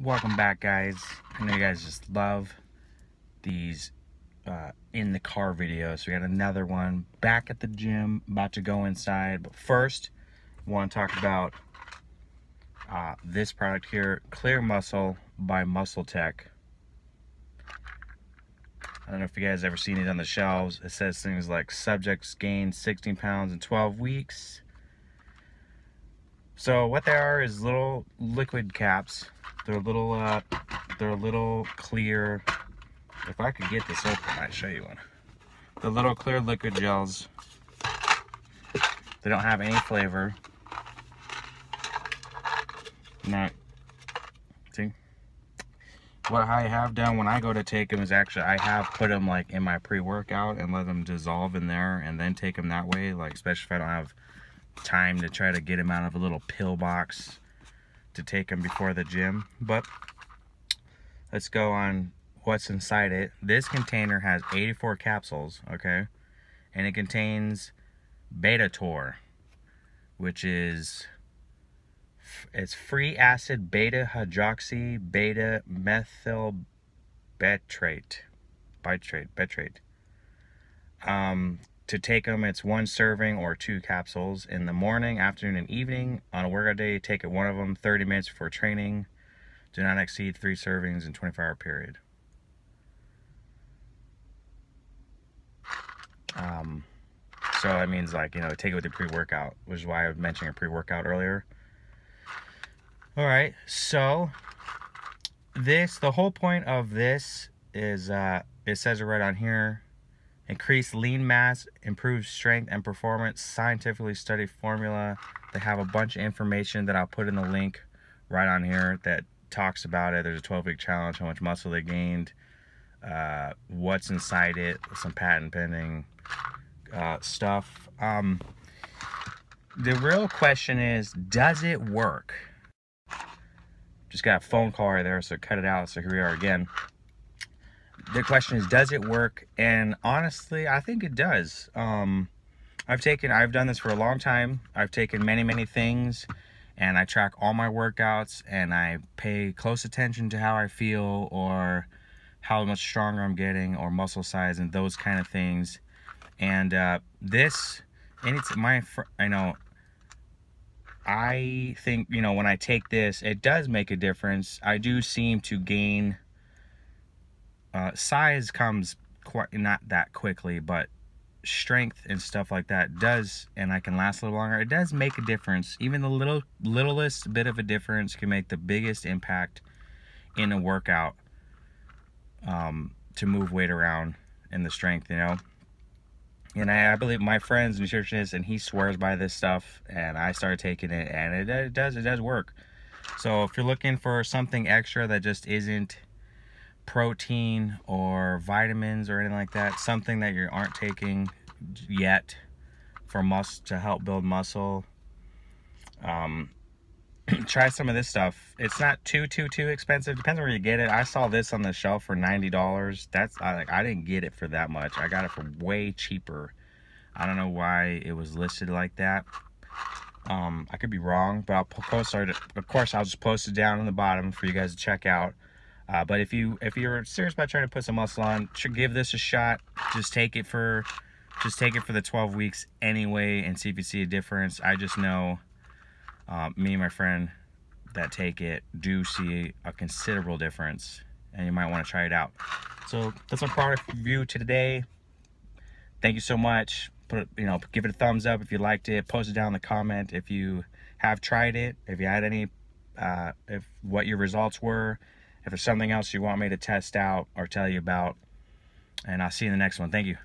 welcome back guys. I know you guys just love these uh, in the car videos. We got another one back at the gym about to go inside. But first I want to talk about uh, this product here clear muscle by MuscleTech. I don't know if you guys ever seen it on the shelves. It says things like subjects gained 16 pounds in 12 weeks. So what they are is little liquid caps they're little, uh, they're a little clear. If I could get this open, I'd show you one. The little clear liquid gels. They don't have any flavor. Not, see? What I have done when I go to take them is actually, I have put them like in my pre-workout and let them dissolve in there and then take them that way. Like, especially if I don't have time to try to get them out of a little pill box to take them before the gym. But let's go on what's inside it. This container has 84 capsules, okay? And it contains BetaTOR, which is it's free acid beta hydroxy beta methyl betrate bitrate betrate um to take them, it's one serving or two capsules in the morning, afternoon, and evening. On a workout day, take it one of them 30 minutes before training. Do not exceed three servings in 24 hour period. Um, so that means like, you know, take it with your pre-workout, which is why I was mentioning a pre-workout earlier. All right, so this, the whole point of this is, uh, it says it right on here, Increase lean mass, improve strength and performance, scientifically studied formula. They have a bunch of information that I'll put in the link right on here that talks about it. There's a 12 week challenge, how much muscle they gained, uh, what's inside it, some patent pending uh, stuff. Um, the real question is, does it work? Just got a phone call right there, so cut it out. So here we are again the question is, does it work? And honestly, I think it does. Um, I've taken, I've done this for a long time. I've taken many, many things and I track all my workouts and I pay close attention to how I feel or how much stronger I'm getting or muscle size and those kind of things. And uh, this, and it's my, I know, I think, you know, when I take this, it does make a difference. I do seem to gain uh, size comes quite not that quickly, but strength and stuff like that does, and I can last a little longer. It does make a difference. Even the little littlest bit of a difference can make the biggest impact in a workout um, to move weight around in the strength, you know. And I, I believe my friend's nutritionist, and he swears by this stuff. And I started taking it, and it, it does it does work. So if you're looking for something extra that just isn't protein or vitamins or anything like that, something that you aren't taking yet for mus to help build muscle, um, try some of this stuff. It's not too, too, too expensive. Depends on where you get it. I saw this on the shelf for $90. That's, I, like, I didn't get it for that much. I got it for way cheaper. I don't know why it was listed like that. Um, I could be wrong, but I'll post it. Of course, I'll just post it down on the bottom for you guys to check out. Uh, but if you if you're serious about trying to put some muscle on, should give this a shot. Just take it for just take it for the 12 weeks anyway and see if you see a difference. I just know uh, me and my friend that take it do see a considerable difference and you might want to try it out. So that's our product review today. Thank you so much. Put you know, give it a thumbs up if you liked it. Post it down in the comment if you have tried it. If you had any, uh, if what your results were. If there's something else you want me to test out or tell you about, and I'll see you in the next one. Thank you.